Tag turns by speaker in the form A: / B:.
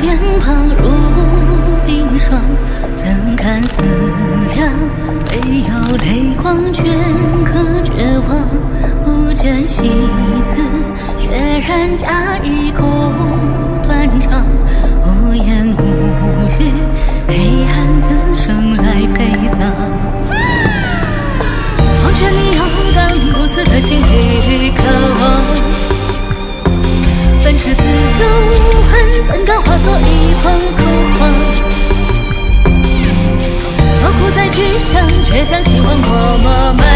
A: 脸庞如冰霜，怎堪思量？唯有泪光镌刻绝望。不见戏词，血染假意空断肠。无言无语，黑暗自生来陪葬。黄泉里游荡，不死的心底想，却将希望默